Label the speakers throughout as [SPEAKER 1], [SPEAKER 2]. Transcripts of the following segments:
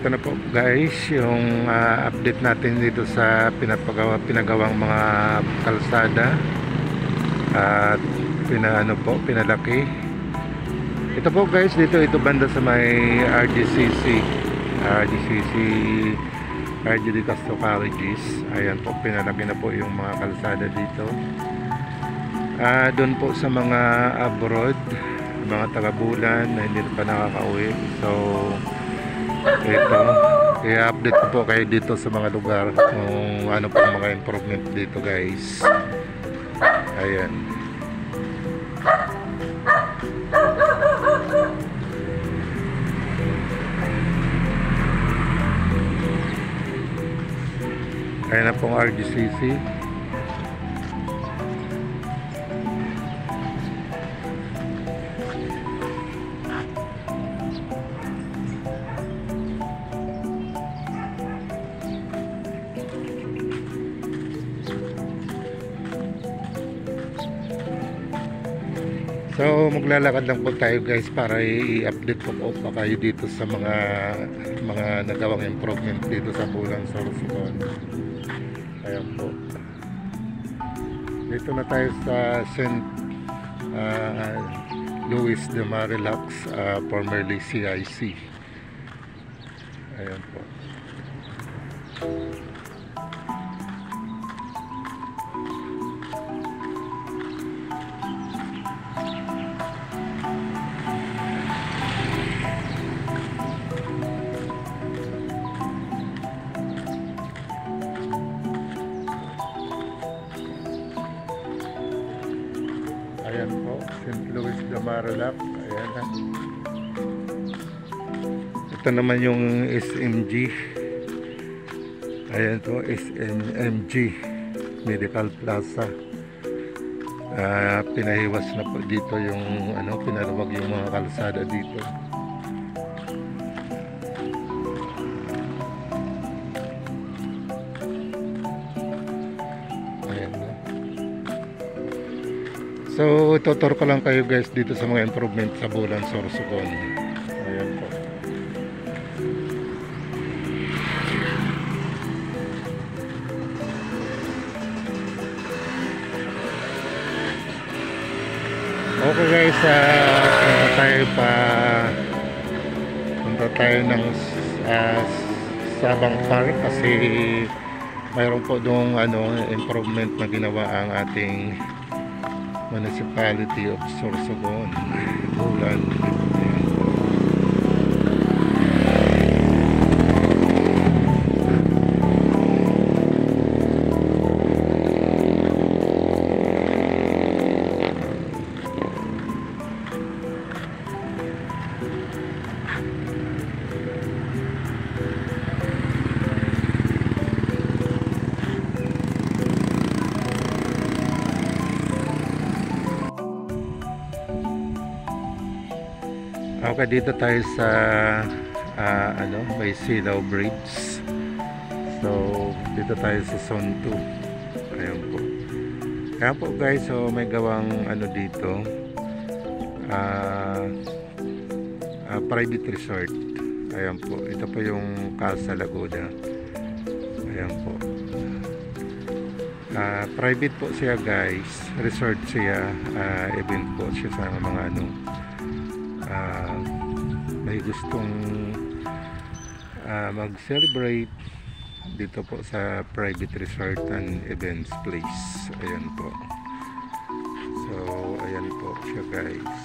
[SPEAKER 1] Ito na po guys yung ah, update natin dito sa pinapagawa pinagawang mga kalsada at pinaano po pinalaki. Ito po guys dito ito banda sa may RGCC RGCC RG de Castro Carriages. Ayan po pinalaki na po yung mga kalsada dito. Ah doon po sa mga abroad, mga taga-bulan na hindi pa nakakauwi. So ito, i-update ko po kayo dito sa mga lugar kung ano ang mga improvement dito guys. Ayan. Ayan na pong RGCC. Maglalakad lang po tayo guys para i-update ko po pa kayo dito sa mga mga nagawang improvement dito sa Bulan Sorsogon. Ayan po. Dito na tayo sa St. ah, Louis de Marilac, ah, formerly CIC. Ayan Marilac. Ayan na. Ito naman yung SMG. Ayan po, SMG Medical Plaza. Ah, pinahiwas na po dito yung ano, pinaluwag yung mga kalsada dito. So, tutor ko lang kayo guys dito sa mga improvement sa Bulan Sorsogon. Ayan po. Okay guys, ah, punta tayo pa punta tayo ng ah, Sabang Park kasi mayroon po doong ano, improvement na ginawa ang ating Municipality of Sorsogon, Bulan. Dito tayo sa ah, ano, may Silaw Bridge. So, dito tayo sa Zone 2. Ayan po. Kaya po guys, so may gawang ano dito. ah ah, private resort. Ayan po. Ito po yung Casa Laguna. Ayan po. Ah, private po siya guys. Resort siya. Ah, event po siya sa mga ano ah, may gustong ah, mag-celebrate dito po sa private resort and events place. Ayan po. So ayan po siya guys.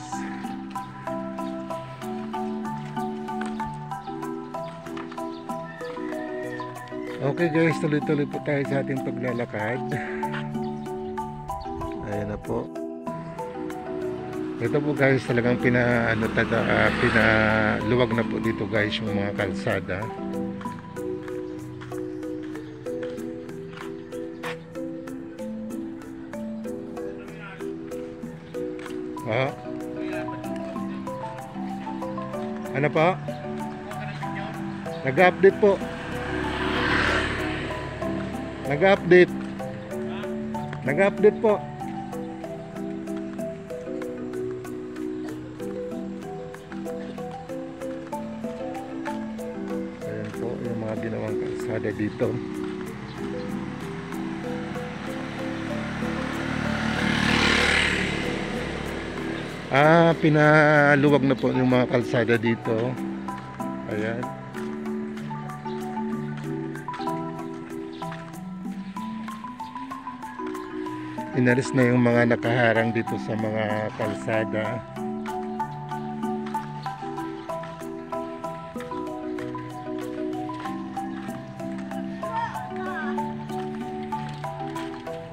[SPEAKER 1] Okay guys tuloy-tuloy po tayo sa ating paglalakad. Ayan na po ito po guys talagang pina ano tada, ah, pinaluwag na po dito guys yung mga kalsada. Ah. Ano po? Nag-update po. Nag-update. Nag-update po. Kalsada dito. Ah, pinaluwag na po yung mga kalsada dito. Ayan. Inalis na yung mga nakaharang dito sa mga kalsada.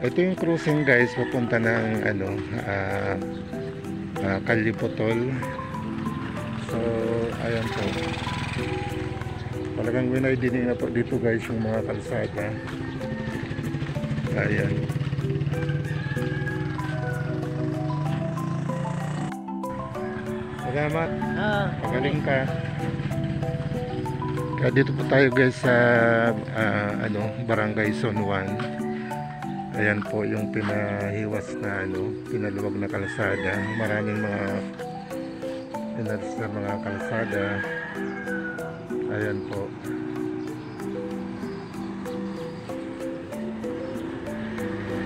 [SPEAKER 1] Ito yung cruising guys, papunta ng ano, ah uh, Kalipotol. So, ayan po. Talagang winaidinig na po dito guys yung mga kalsada. Ayan. Salamat.
[SPEAKER 2] Ah,
[SPEAKER 1] Magaling ka. Kaya dito po tayo guys sa ah, ano, Barangay Zone 1. Ayan po yung pinahiwas na ano, pinaluwag na kalsada. Maraming mga pinalis na mga kalsada. Ayan po.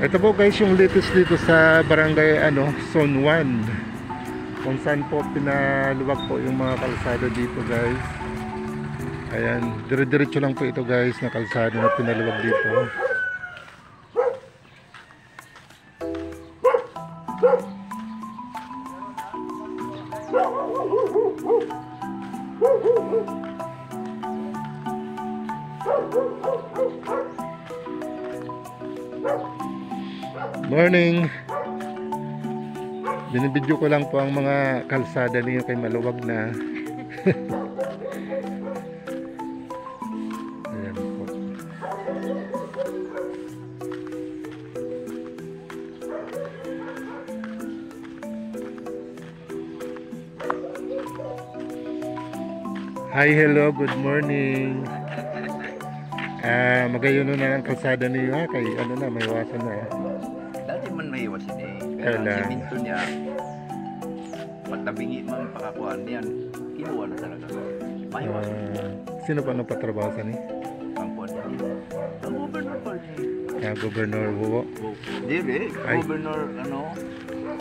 [SPEAKER 1] Ito po guys yung latest dito sa barangay ano, Zone 1 kung saan po pinaluwag po yung mga kalsada dito guys ayan dire-diretso lang po ito guys na kalsada na pinaluwag dito Binibidyo ko lang po ang mga kalsada ninyo kay maluwag na. Ayan po. Hi, hello, good morning. Ah, magayon na ang kalsada niyo ha, kay ano na, may iwasan na.
[SPEAKER 2] dati man may iwasin eh.
[SPEAKER 1] Kailan?
[SPEAKER 2] ang siminto niya, pagtabingi man pakakuan niyan, kinuha na talaga. Maiwas.
[SPEAKER 1] Ah, sino pa nagpatrabaho sa ni?
[SPEAKER 2] ang kuan niya. Ang governor pa niya.
[SPEAKER 1] Ah, Governor Wuwo.
[SPEAKER 2] Dire, governor, ano,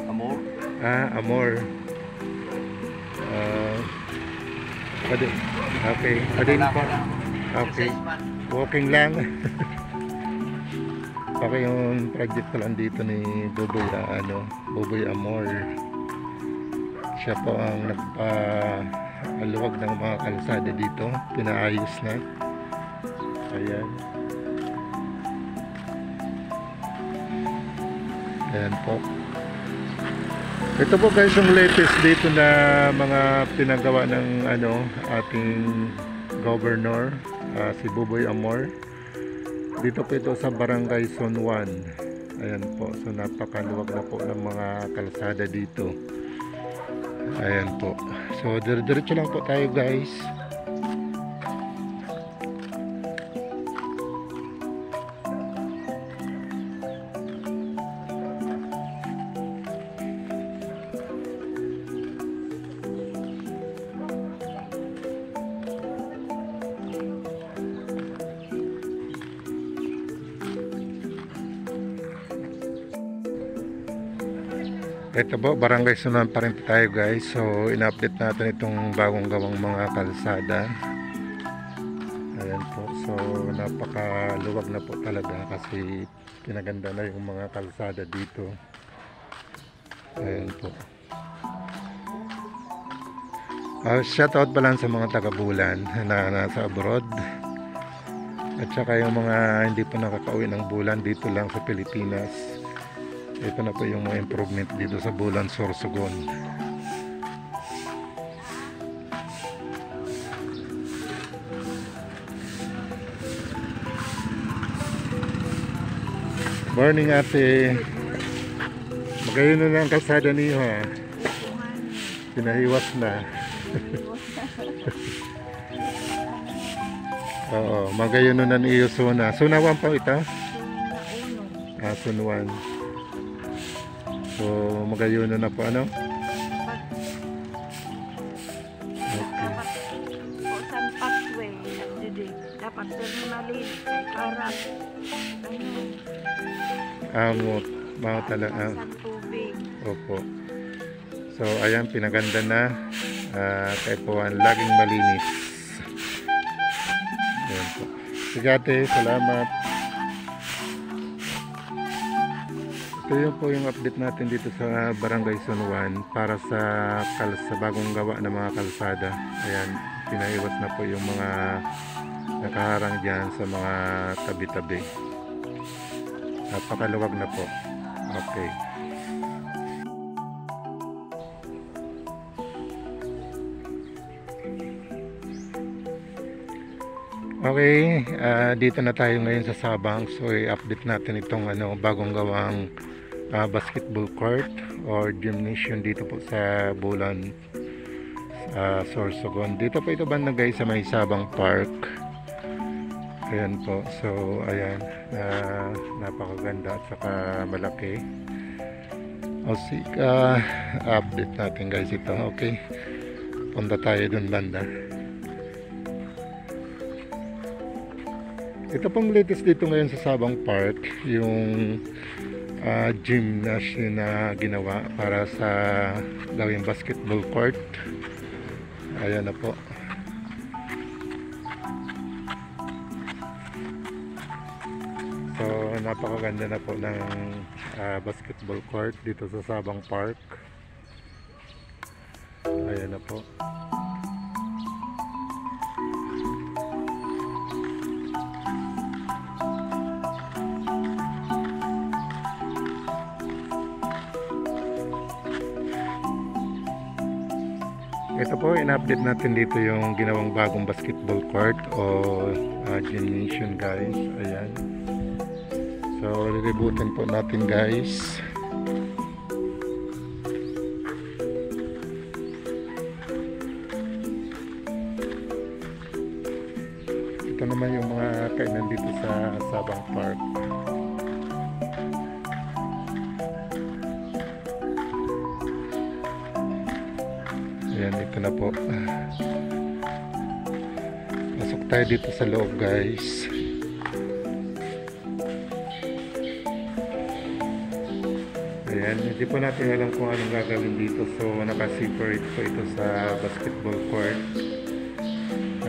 [SPEAKER 2] Amor.
[SPEAKER 1] Ah, Amor. Ah, pwede. Okay. Pwede pa. Okay. Walking lang. okay yung project ko lang dito ni Buboy ah, ano, Buboy Amor. Siya po ang nagpa-aluwag ng mga kalsada dito. Pinaayos na. Ayan. Ayan po. Ito po guys yung latest dito na mga pinagawa ng ano ating governor ah, si Buboy Amor. Dito po ito sa Barangay Zone 1. Ayan po. So napakaluwag na po ng mga kalsada dito. Ayan po. So dire-diretso lang po tayo guys. Po, barangay sunan pa rin tayo guys. So, in-update natin itong bagong gawang mga kalsada. Ayan po. So, napakaluwag na po talaga kasi pinaganda na yung mga kalsada dito. Ayan po. Uh, shoutout pa lang sa mga taga-bulan na nasa abroad. At saka yung mga hindi pa nakakauwi ng bulan dito lang sa Pilipinas. Ito na po yung mga improvement dito sa Bulan Sorsogon. Morning ate. Magayon na lang ang kalsada niyo ha. Pinahiwas na. Oo, magayon na niyo suna. Sunawan pa ito? Ah, sunuan. So magayuno na po ano? Okay.
[SPEAKER 3] Dapat po saan pathway. Dapat doon mo nalilig kay karat. Ano?
[SPEAKER 1] Amot. Mga talaang. Ah. Opo. So ayan pinaganda na. Ah, uh, kay po ang laging malinis. Ayan po. Sige ate, salamat. Ito yung po yung update natin dito sa Barangay San Juan para sa kalsa, bagong gawa ng mga kalsada. Ayan, pinaiwas na po yung mga nakaharang dyan sa mga tabi-tabi. Napakaluwag na po. Okay. Okay, ah, dito na tayo ngayon sa Sabang. So, i-update natin itong ano, bagong gawang ah, basketball court or gymnasium dito po sa Bulan, uh, Sorsogon. Dito po ito banda guys sa may Sabang Park. Ayan po. So, ayan. ah, napakaganda at saka malaki. O sige, update natin guys ito. Okay. Punta tayo dun banda. Ito pong latest dito ngayon sa Sabang Park, yung ah, gym na ginawa para sa gawing basketball court. Ayan na po. So, napakaganda na po ng ah, basketball court dito sa Sabang Park. Ayan na po. Ito po, in-update natin dito yung ginawang bagong basketball court o uh, gymnasium guys. Ayan. So, lilibutin po natin guys. Ito naman yung mga kainan dito sa Sabang Park. Ayan, ito na po. Pasok tayo dito sa loob, guys. Ayan, hindi po natin alam kung anong gagawin dito. So, naka-separate po ito sa basketball court.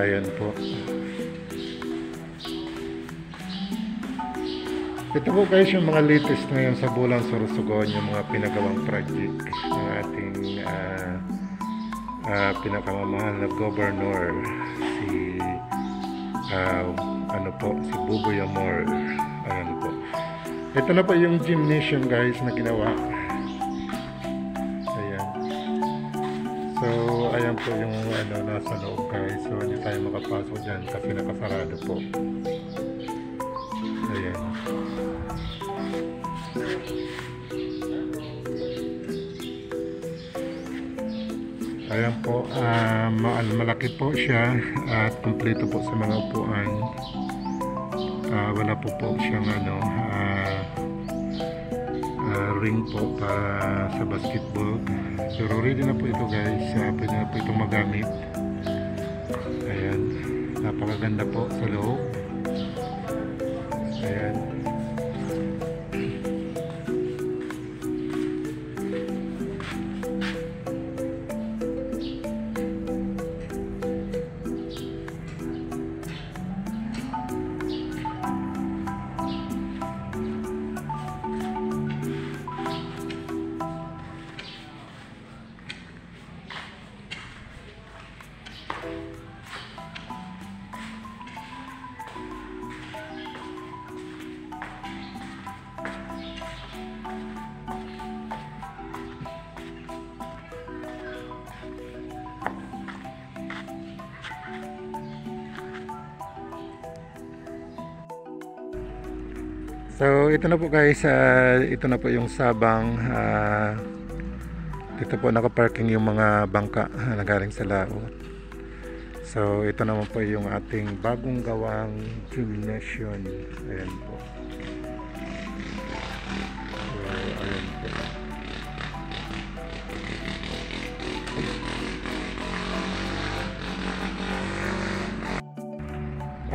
[SPEAKER 1] Ayan po. Ito po guys yung mga latest ngayon sa Bulang Sorsogon, yung mga pinagawang project ng ating ah, ah, pinakamamahal na governor si ah, ano po si Buboy Amor. Ayan po. Ito na po yung gymnasium guys na ginawa. Ayan. So ayan po yung ano nasa loob guys. So hindi tayo makapasok dyan kasi nakasarado po Ayan po, ma- malaki po siya at kumpleto po sa mga upuan. Ah, wala po po siyang ano, ah, ah, ring po para sa basketball. Pero ready na po ito guys, Ah, pwede na po itong magamit. Ayan, napakaganda po sa loob. So ito na po guys, ah, ito na po yung sabang ah, dito po nakaparking yung mga bangka na galing sa laot. So ito naman po yung ating bagong gawang gymnasium. Ayan po.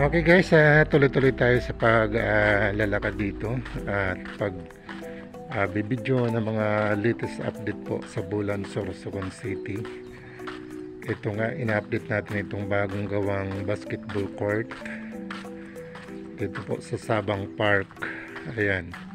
[SPEAKER 1] Okay guys, ah, tuloy-tuloy tayo sa paglalakad dito at pag uh, bibidyo ng mga latest update po sa Bulan, Sorsogon City. Ito nga, ina-update natin itong bagong gawang basketball court. Dito po sa Sabang Park. Ayan.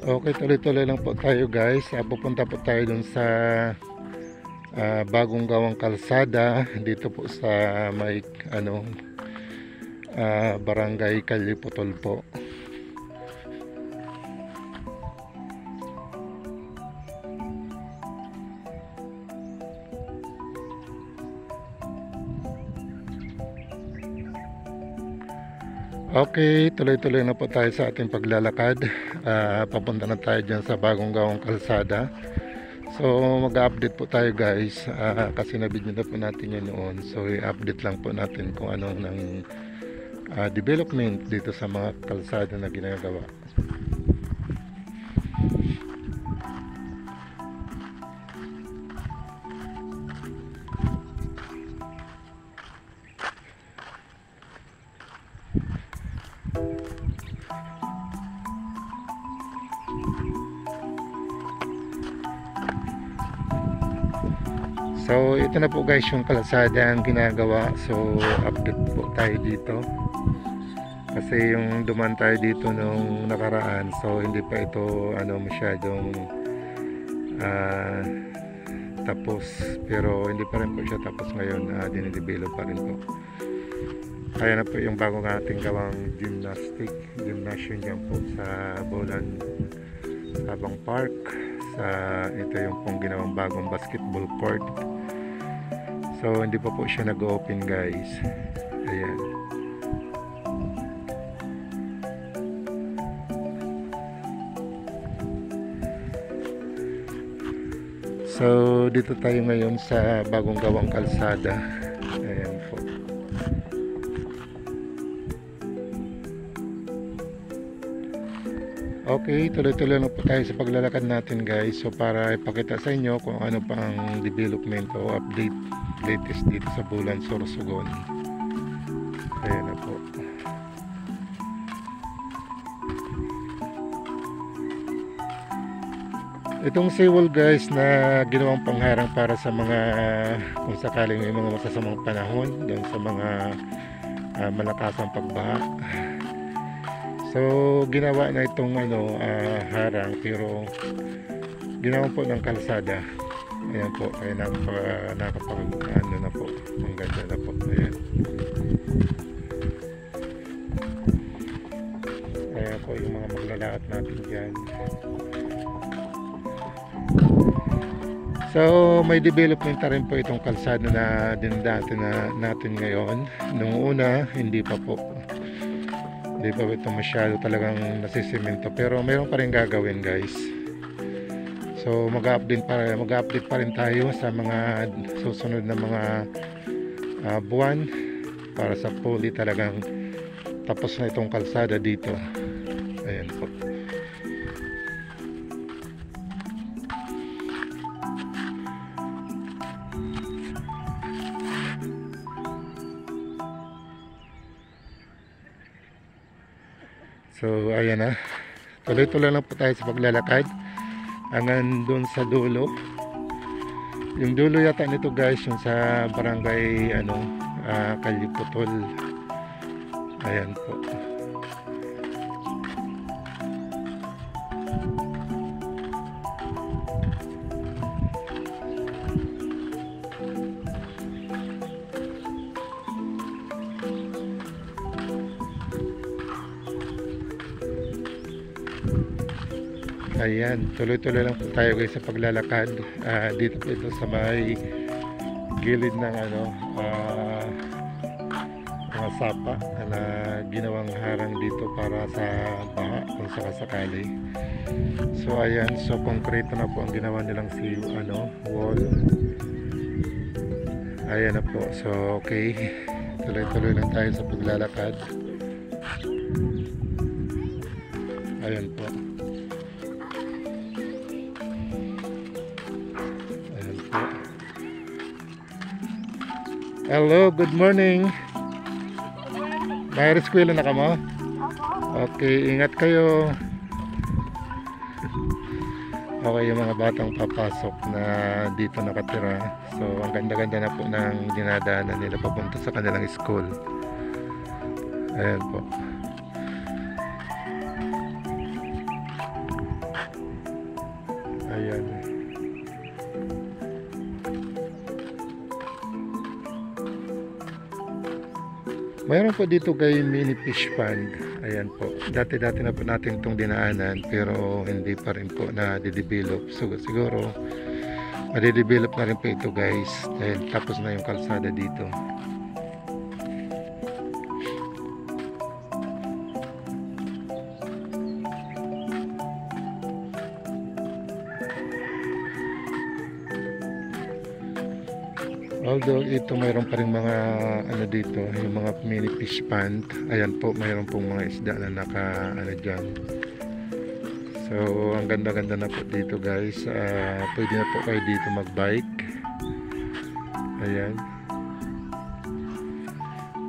[SPEAKER 1] Okay, tuloy-tuloy lang po tayo guys. Ah, pupunta po tayo dun sa ah, bagong gawang kalsada dito po sa may ano ah, barangay Kaliputol po. Okay, tuloy-tuloy na po tayo sa ating paglalakad. Ah, papunta na tayo dyan sa bagong gawang kalsada. So, mag-update po tayo guys. Ah, kasi nabidyo na po natin yun noon. So, i-update lang po natin kung anong ng ah, development dito sa mga kalsada na ginagawa. Na po guys yung kalsada ang ginagawa. So, update po tayo dito. Kasi yung duman tayo dito nung nakaraan. So, hindi pa ito ano masyadong ah, tapos. Pero hindi pa rin po siya tapos ngayon. Uh, dinidevelop pa rin po. Kaya na po yung bagong ating gawang gymnastic. Gymnasium dyan po sa Bolan Sabang Park. Sa, ito yung pong ginawang bagong basketball court. So, hindi pa po siya nag-open guys. Ayan. So, dito tayo ngayon sa bagong gawang kalsada. Ayan po. Okay, tuloy-tuloy na po tayo sa paglalakad natin guys. So para ipakita sa inyo kung ano pa ang development o update latest dito sa Bulan Sorsogon. Ayan na po. Itong seawall guys na ginawang pangharang para sa mga kung sakaling may mga masasamang panahon doon sa mga uh, malakasang pagbaha. So ginawa na itong ano ah, harang pero ginawa po ng kalsada. Ayan po, kaya nakapag, nakapag ganda na po. Ayan. Ayan po yung mga maglalakad natin dyan. So, may development na rin po itong kalsada na din dati na natin ngayon. Nung una, hindi pa po. Hindi pa ito masyado talagang nasisimento. Pero mayroon pa rin gagawin guys. So mag-update pa, mag-update pa rin tayo sa mga susunod na mga ah, buwan para sa fully talagang tapos na itong kalsada dito. Ayan po. So ayan na. Tuloy-tuloy lang po tayo sa paglalakad hanggang doon sa dulo. Yung dulo yata nito guys yung sa barangay ano ah, Kaliputol. Ayan po. Ayan, tuloy-tuloy lang po tayo guys sa paglalakad. Ah, dito po ito sa may gilid ng ano, ah, mga sapa na ginawang harang dito para sa baha kung sakasakali. So ayan, so konkreto na po ang ginawa nilang si ano, wall. Ayan na po. So okay. Tuloy-tuloy lang tayo sa paglalakad. Ayan po. Hello, good morning. May eskwela na ka mo? Okay, ingat kayo. Okay, yung mga batang papasok na dito nakatira. So, ang ganda-ganda na po ng dinadaanan nila papunta sa kanilang school. Ayan po. Ayan. Mayroon po dito kay mini fish pond. Ayan po. Dati-dati na po natin itong dinaanan pero hindi pa rin po na didevelop. So, siguro madidevelop na rin po ito guys dahil tapos na yung kalsada dito. Although ito mayroon pa rin mga ano dito, yung mga mini fish pond. Ayan po, mayroon pong mga isda na naka ano dyan. So, ang ganda-ganda na po dito guys. Ah, pwede na po kayo dito mag-bike. Ayan.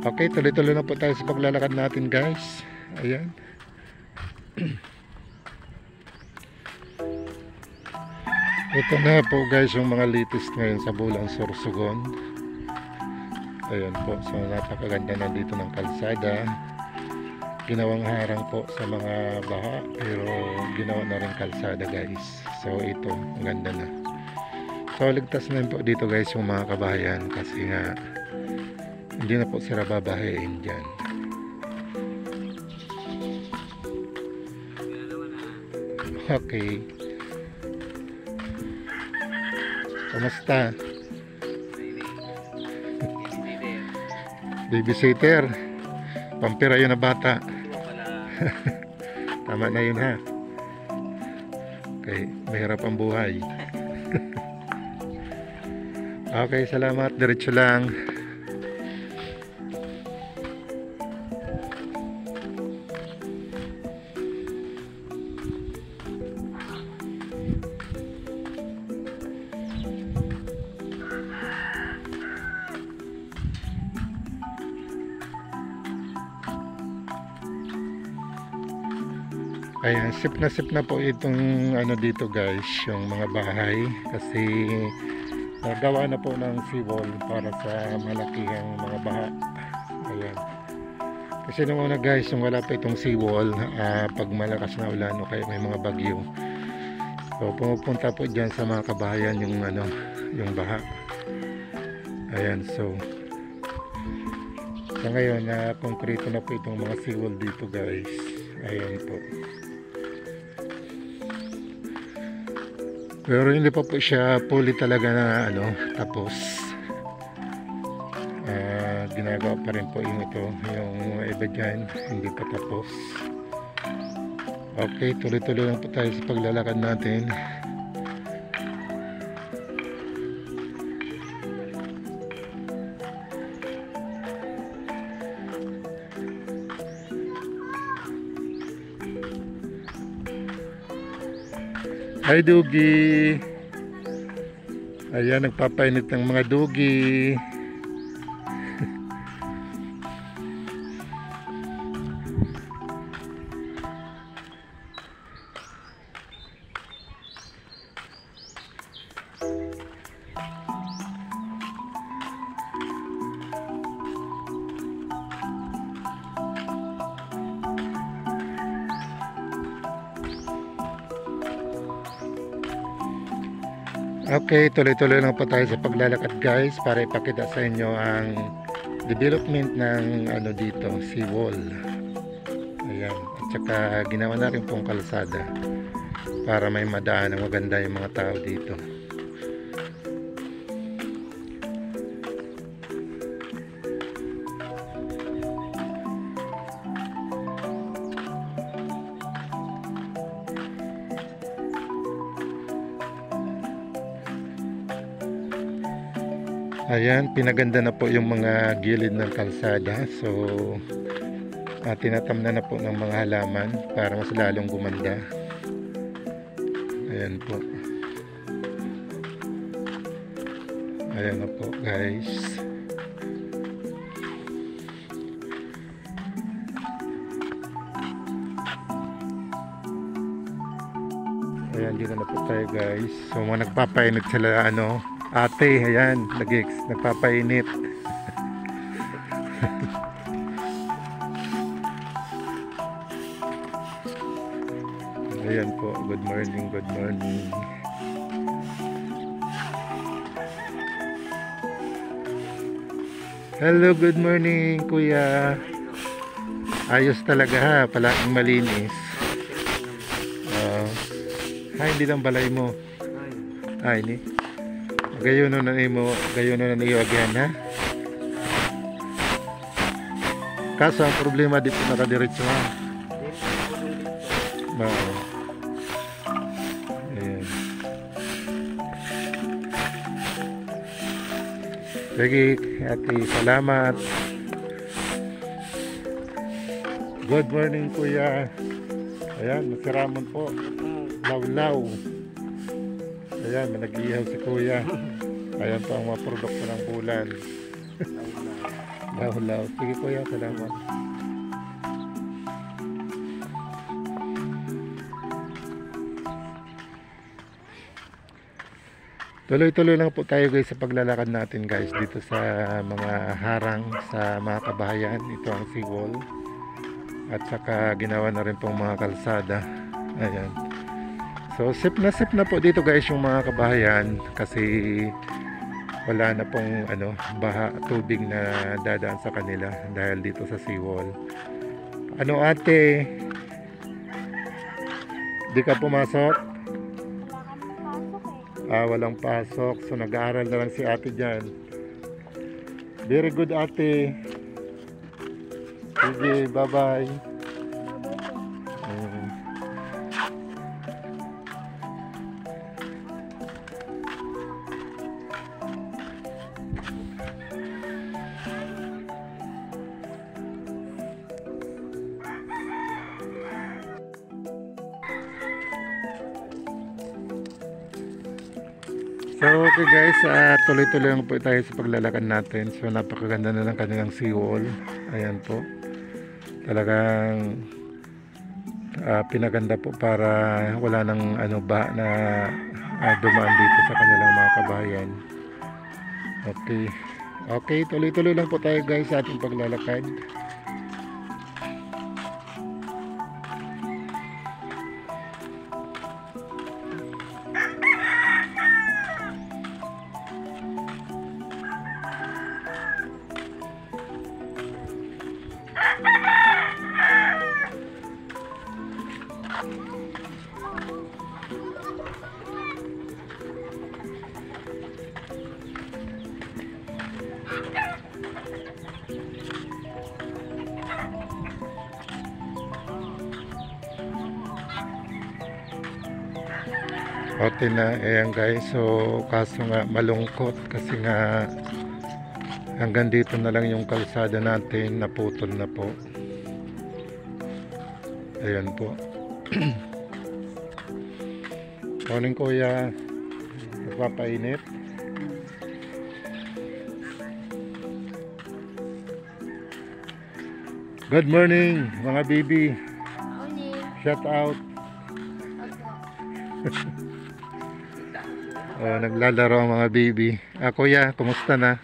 [SPEAKER 1] Okay, tuloy-tuloy na po tayo sa paglalakad natin guys. Ayan. Ito na po guys yung mga latest ngayon sa Bulang Sorsogon. Ayan po, so napakaganda na dito ng kalsada. Ginawang harang po sa mga baha pero ginawa na rin kalsada guys. So ito, ang ganda na. So ligtas na po dito guys yung mga kabahayan kasi nga hindi na po sila babahayin dyan. Okay. Kamusta? Babysitter. Pampira yun na bata. Tama na yun ha. Okay, mahirap ang buhay. okay, salamat. Diretso lang. Ayan, sip na sip na po itong ano dito guys, yung mga bahay kasi nagawa na po ng seawall para sa malakihang mga baha. Ayan. Kasi nung una guys, yung wala pa itong seawall, ah, pag malakas na ulan o kaya may mga bagyo. So pumupunta po dyan sa mga kabahayan yung ano, yung baha. Ayan, so sa ngayon na konkreto na po itong mga seawall dito guys. Ayan po. Pero hindi pa po siya fully talaga na ano, tapos ah, ginagawa pa rin po yung ito, yung iba dyan, hindi pa tapos. Okay, tuloy-tuloy lang po tayo sa paglalakad natin. Hi Dugi. Ayan, nagpapainit ng mga Dugi. Okay, tuloy-tuloy lang po tayo sa paglalakad guys para ipakita sa inyo ang development ng ano dito, seawall. Ayan, at saka ginawa na rin pong kalsada para may madaan ang maganda yung mga tao dito. Ayan, pinaganda na po yung mga gilid ng kalsada. So, ah, tinatamnan na po ng mga halaman para mas lalong gumanda. Ayan po. Ayan na po guys. Ayan, dito na po tayo guys. So, mga nagpapainit sila, ano, ate, ayan, nag nagpapainit. ayan po, good morning, good morning. Hello, good morning, kuya. Ayos talaga ha, palaging malinis. Ah, ha, hindi lang balay mo. Ay, ni. Gayon na mo, gayon na niyo again ha. Kaso ang problema dito nakadiretso ha. Oo. Ayan. Sige, ate, salamat. Good morning, kuya. Ayan, masiraman po. Lawlaw. Ayan, nag-iihaw si kuya. Ayan po ang mga produkto ng bulan. Lawlaw. Sige kuya, salamat. Tuloy-tuloy lang po tayo guys sa paglalakad natin guys dito sa mga harang sa mga kabahayan. Ito ang seawall. At saka ginawa na rin pong mga kalsada. Ayan. So sip na sip na po dito guys yung mga kabahayan kasi wala na pong ano baha tubig na dadaan sa kanila dahil dito sa seawall. Ano ate? Di ka pumasok? Ah, walang pasok. So nag-aaral na lang si ate dyan. Very good ate. Sige, bye-bye. Ah, tuloy-tuloy lang po tayo sa paglalakad natin. So napakaganda na ng kanilang seawall. Ayan po. Talagang ah, pinaganda po para wala nang ano ba na ah, dumaan dito sa kanilang mga kabayan. Okay. Okay, tuloy-tuloy lang po tayo guys sa ating paglalakad. Okay na, ayan guys. So, kaso nga malungkot kasi nga hanggang dito na lang yung kalsada natin naputol na po. Ayan po. Morning kuya. Nagpapainit. Good morning mga baby. Shout out. Oh, naglalaro ang mga baby. Ah, kuya, kumusta na?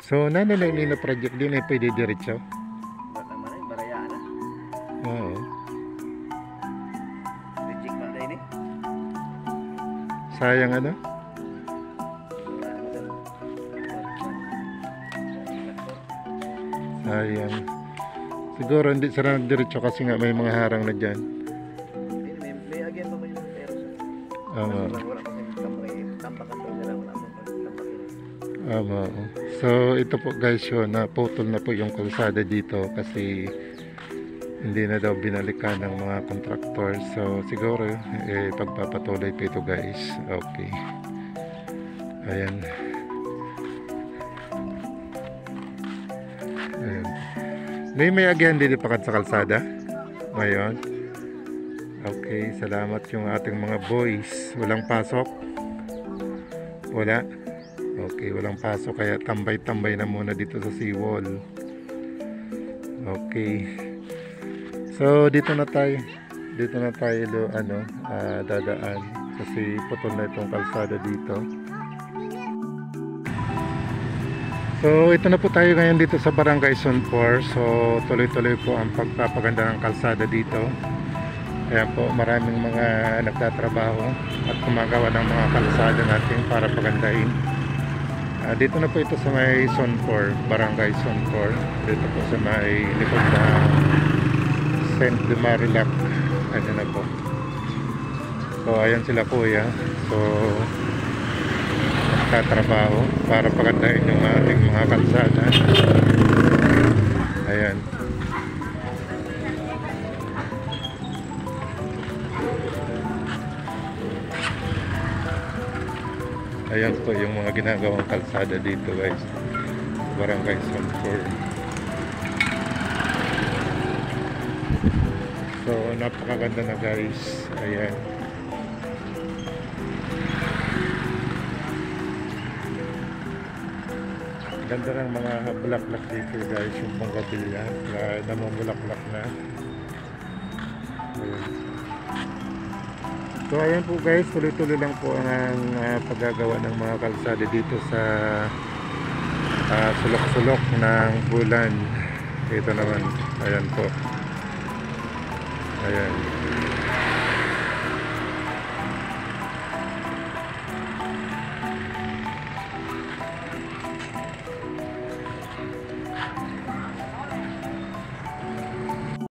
[SPEAKER 1] So, nananay na project din ay pwede diretso.
[SPEAKER 2] Bata man ay barayaan na.
[SPEAKER 1] Oo.
[SPEAKER 2] Reject man din eh.
[SPEAKER 1] Sayang ano? Sayang. Siguro hindi sila nagdiretso kasi nga may mga harang na dyan.
[SPEAKER 2] May, may pa man yung pero.
[SPEAKER 1] Oo. Tama. So ito po guys yun, naputol na po yung kalsada dito kasi hindi na daw binalikan ng mga contractor. So siguro eh, pagpapatuloy pa ito guys. Okay. Ayan. Ayan. May may agyan dito pa sa kalsada? Ngayon. Okay, salamat yung ating mga boys. Walang pasok. Wala. Okay, walang pasok kaya tambay-tambay na muna dito sa seawall. Okay. So dito na tayo. Dito na tayo do, ano, ah, dadaan kasi putol na itong kalsada dito. So ito na po tayo ngayon dito sa Barangay Sunpor. So tuloy-tuloy po ang pagpapaganda ng kalsada dito. Ayan po, maraming mga nagtatrabaho at gumagawa ng mga kalsada natin para pagandahin. Ah, dito na po ito sa may Sunpor, Barangay Sunpor. Dito po sa may likod na St. Marilac. Ano na po. So ayan sila kuya. So nagtatrabaho para pagandahin yung ating mga kalsada. Mga ginagawang kalsada dito guys. Barangay Sunpur. So napakaganda na guys. Ayan. Ganda ng mga bulaklak dito guys. Yung bonggabilya. Na namumulaklak na. Ayan. So ayan po guys, tuloy-tuloy lang po ang ah, paggagawa ng mga kalsada dito sa ah, sulok-sulok ng bulan. Ito naman, ayan po. Ayan.